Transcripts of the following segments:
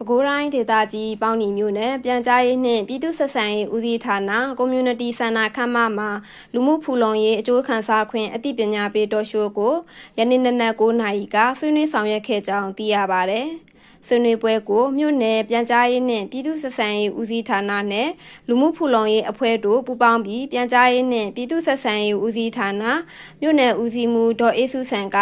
ပဲခူးတိုင်းဒေသကြီးပေါင်းနီမြို့နယ်ပြန်ကြားရေးနှင့်ပြည်သူ့ဆက်ဆံရေးဦးစီးဌာန Community Center ခမ်းမမှာလူမှုဖူလုံရေးအကျိုးခံစားခွင့်အသိပညာပေးတော်ရှိုးကိုယနေ့နနက်9:00နာရီကဆွေးနွေးဆောင်ရွက်ခဲ့ကြောင်းသိရပါဗျ။ ဆွေးနွေးပွဲကိုမြို့နယ်ပြန်ကြားရေးနှင့်ပြည်သူ့ဆက်ဆံရေးဦးစီးဌာနနဲ့လူမှုဖူလုံရေးအဖွဲ့တို့ပူးပေါင်းပြီးပြန်ကြားရေးနှင့်ပြည်သူ့ဆက်ဆံရေးဦးစီးဌာနမြို့နယ်ဦးစီးမှုဒေါ်အေးစုဆန်က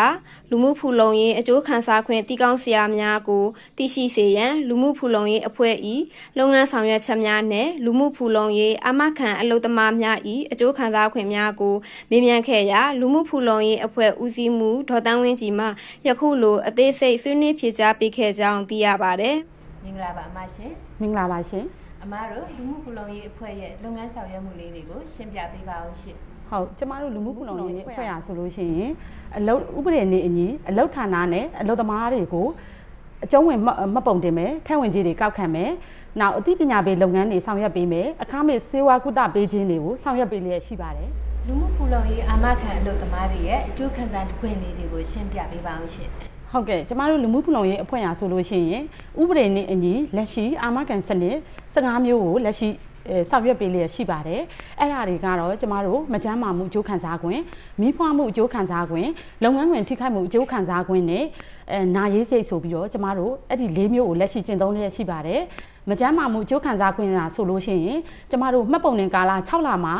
လူမှုဖူလုံရေးအကျိုးခံစားခွင့်တည်ကောင်းဆရာများကိုတည်ရှိစေရန်လူမှုဖူလုံရေးအဖွဲ့၏လုပ်ငန်းဆောင်ရွက်ချက်များနဲ့လူမှုဖူလုံရေးအမခံအလုပ်သမားများ၏အကျိုးခံစားခွင့်များကိုမေးမြန်းခဲ့ရာလူမှုဖူလုံရေးအဖွဲ့ဦးစီးမှုဒေါ်တန်းဝင်းကြီးမှယခုလိုအသေးစိတ်ဆွေးနွေးဖြေကြားပေးခဲ့ကြောင်းသိရပါတယ်။မင်္ဂလာပါအမရှင်။မင်္ဂလာပါရှင်။အမတို့လူမှုဖူလုံရေးအဖွဲ့ရဲ့လုပ်ငန်းဆောင်ရွက်မှုလေးတွေကိုရှင်းပြပေးပါအောင်ရှင်။ဟုတ်ကျမတို့လူမှုဖူလုံရေးအဖွဲ့အားဆိုလို့ရှိရင်အလုပ်ဥပဒေနဲ့အညီအလုပ်ဌာနနဲ့အလုပ်သမားတွေကိုအကျုံးဝင်မှတ်ပုံတင်မယ်ထက်ဝင်ကြီးတွေကောက်ခံမယ်နောက်အသိပညာပေးလုပ်ငန်းတွေဆောင်ရွက်ပေးမယ်အခမဲ့စေဝါကုသပေးခြင်းတွေကိုဆောင်ရွက်ပေးလျက်ရှိပါတယ်လူမှုဖူလုံရေးအာမခံအလုပ်သမားတွေရဲ့အကျိုးခံစားခွင့်လေးတွေကိုရှင်းပြပေးပါအောင်ရှင် ဟုတ်ကဲ့ကျမတို့လူမှုဖူလုံရေးအဖွဲ့အစည်းဆိုလို့ရှိရင်ဥပဒေနဲ့အညီလက်ရှိအာမခံစနစ်15မျိုးကိုလက်ရှိဆောင်ရွက်ပေးလျက်ရှိပါတယ်။အဲ့ဒါတွေကတော့ကျမတို့မကျန်းမာမှုအကျိုးခံစားခွင့်၊မိဖွားမှုအကျိုးခံစားခွင့်၊လုပ်ငန်းခွင်ထိခိုက်မှုအကျိုးခံစားခွင့်နဲ့အဲနာရေးစိတ်ဆိုပြီးတော့ကျမတို့အဲ့ဒီ၄မျိုးကိုလက်ရှိကျင့်သုံးလျက်ရှိပါတယ်။မကျန်းမာမှုအကျိုးခံစားခွင့်ကဆိုလို့ရှိရင်ကျမတို့မှတ်ပုံတင်ကာလ6လမှာ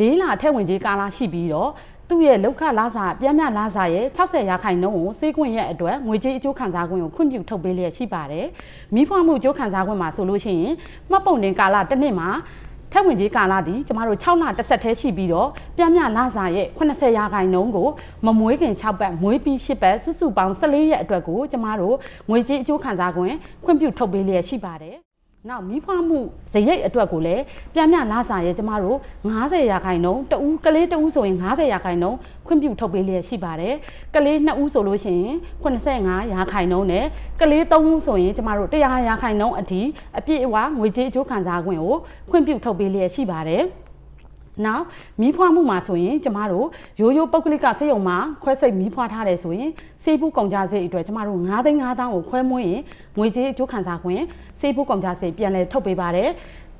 ၄လထက်ဝင်ကြီးကာလရှိပြီးတော့ သူ့ရဲ့လောက်ခလာစာပြမ်းမြလာစာရဲ့60ရာခိုင်နှုန်းကိုစေးခွင့်ရဲ့အတွက်ငွေကြေးအကျိုးခံစားခွင့်ကိုခွင့်ပြုထုတ်ပေးလျက်ရှိပါတယ်။မိဖွားမှုအကျိုးခံစားခွင့်မှာဆိုလို့ရှိရင်မှတ်ပုံတင်ကာလတစ်နှစ်မှာထက်ဝင်ကြီးကာလသည်ကျမတို့6လတစ်ဆက်တည်းရှိပြီးတော့ပြမ်းမြလာစာရဲ့80ရာခိုင်နှုန်းကိုမမွေးခင်6ပတ်မွေးပြီး10ပတ်စုစုပေါင်း14ရက်အတွက်ကိုကျမတို့ငွေကြေးအကျိုးခံစားခွင့်ခွင့်ပြုထုတ်ပေးလျက်ရှိပါတယ် နောက်မိဖွားမှုဇရိတ်အတွက်ကိုလည်းပြန်မြလာစာရဲ့ကျမတို့90ရာခိုင်နှုန်းတဦးကလေးတဦးဆိုရင်90ရာခိုင်နှုန်းခွင့်ပြုထုတ်ပေးလျက်ရှိပါတယ်ကလေး2ဦးဆိုလို့ရှိရင်85ရာခိုင်နှုန်းနဲ့ကလေး3ဦးဆိုရင်ကျမတို့100ရာခိုင်နှုန်းအထိအပြည့်အဝငွေကြေးအကျိုးခံစားခွင့်ကိုခွင့်ပြုထုတ်ပေးလျက်ရှိပါတယ် နောက်မီးဖွားမှုမှာဆိုရင်ကျမတို့ရိုးရိုးပုတ်ကလစ်ကစိတ်ုံမှာခွဲစိတ်မီးဖွားထားတယ်ဆိုရင်စေးဘူးကုန်ကြစိတ်အတွက်ကျမတို့9သိန်း9တောင်းကိုခွဲမွေးရင်ငွေကြေးအကျိုးခံစားခွင့်စေးဘူးကုန်ကြစိတ်ပြန်လဲထုတ်ပေးပါတယ်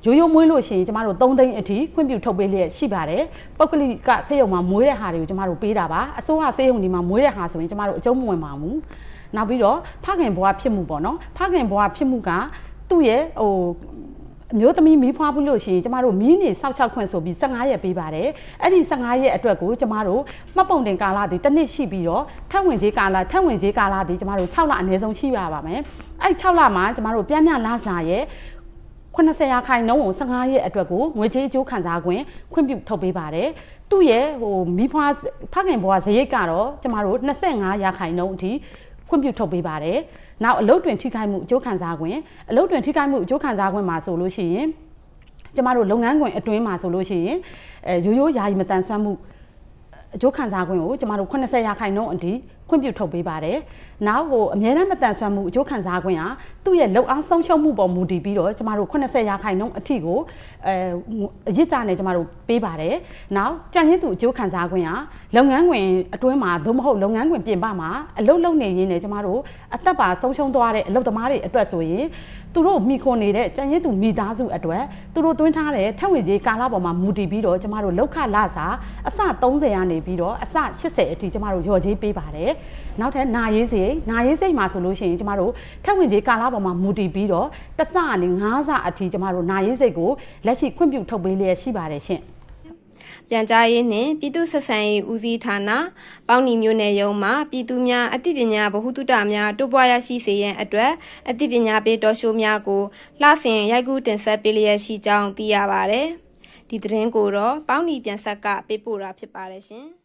ရိုးရိုးမွေးလို့ရှိရင်ကျမတို့3သိန်းအထိခွင့်ပြုထုတ်ပေးလျက်ရှိပါတယ်ပုတ်ကလစ်ကဆေးရုံမှာမွေးတဲ့ဟာတွေကိုကျမတို့ပေးတာပါအစိုးရဆေးရုံဒီမှာမွေးတဲ့ဟာဆိုရင်ကျမတို့အကျုံးမဝင်ပါဘူးနောက်ပြီးတော့ဖခင်ဘွားဖြစ်မှုပေါ့နော်ဖခင်ဘွားဖြစ်မှုကသူ့ရဲ့ဟို အမျိုးသမီးမီးဖွားဘူးလို့ရှိရင်ကျမတို့မီးနေစောက်ချောက်ခွင့်ဆိုပြီး15ရက်ပေးပါတယ်အဲ့ဒီ15ရက်အတွက်ကိုကျမတို့မှတ်ပုံတင်ကာလဒီတစ်နှစ်ရှိပြီးတော့ထပ်ဝင်ကြေးကာလထပ်ဝင်ကြေးကာလဒီကျမတို့6လအနည်းဆုံးရှိပါပါမယ်အဲ့6လမှာကျမတို့ပြန်မြလာစာရဲ့80ရာခိုင်နှုန်းကို15ရက်အတွက်ကိုငွေကြေးအကျိုးခံစားခွင့်ခွင့်ပြုထုတ်ပေးပါတယ်။သူ့ရဲ့ဟိုမိဖွားဖခင်ဘွားဇရိတ်ကတော့ကျမတို့25ရာခိုင်နှုန်းအထိ ခွင့်ပြုထုတ်ပေးပါတယ်။နောက်အလုပ်တွင်ထိခိုက်မှုအကျိုးခံစားခွင့်အလုပ်တွင်ထိခိုက်မှုအကျိုးခံစားခွင့်မှာဆိုလို့ရှိရင်ကျမတို့လုပ်ငန်းခွင်အတွင်းမှာဆိုလို့ရှိရင်အဲရိုးရိုးယာယီမတန်ဆွမ်းမှုအကျိုးခံစားခွင့်ကိုကျမတို့80ရာခိုင်နှုန်းအထိ ခွင့်ပြုထုတ်ပေးပါတယ်။နောက်ဟိုအမြဲတမ်းမတန်ဆွမ်းမှုအကျိုးခံစားခွင့်ဟာသူ့ရဲ့လုံအားဆုံးရှုံးမှုပေါ်မူတည်ပြီးတော့ကျမတို့80ရာခိုင်နှုန်းအထိကိုအဲအရစ်ကြနဲ့ကျမတို့ပေးပါတယ်။နောက်ကြံရည်သူအကျိုးခံစားခွင့်ဟာလုပ်ငန်းခွင်အတွင်းမှာသို့မဟုတ်လုပ်ငန်းခွင်ပြင်ပမှာအလုပ်လုပ်နေရင်းနဲ့ကျမတို့အသက်ပါဆုံးရှုံးသွားတဲ့အလုပ်သမားတွေအတွက်ဆိုရင်သူတို့မိခွန်နေတဲ့ကြံရည်သူမိသားစုအတွက်သူတို့တွင်းထားတဲ့ထက်ဝင်ကြီးကာလပေါ်မှာမူတည်ပြီးတော့ကျမတို့လောက်ခလာစာအစ30ရာနေပြီးတော့အစ80အထိကျမတို့ရော်ကြီးပေးပါတယ်နောက်ထပ်နာရေးစိတ်နာရေးစိတ်မှာဆိုလို့ရှိရင်ကျမတို့ထက်ဝင်ကြီးကာလပေါ်မှာမူတည်ပြီးတော့တစကနေ9စအထိကျမတို့နာရေးစိတ်ကိုလက်ရှိခွင့်ပြုထုတ်ပေးလျက်ရှိပါတယ်ရှင်ပြန်ကြားရေးနှင့်ပြည်သူဆက်ဆံရေးဦးစီးဌာနပေါင်းနီမျိုးနယ်ရုံးမှပြည်သူများအသိပညာဗဟုသုတများတိုးပွားရရှိစေရန်အတွက်အသိပညာပေးတော်ရှိုးများကိုလှဆင်ရိုက်ကူးတင်ဆက်ပေးလျက်ရှိကြောင်းသိရပါဗျ။ဒီသတင်းကိုတော့ပေါင်းနီပြန်ဆက်ကပေးပို့တာဖြစ်ပါတယ်ရှင်။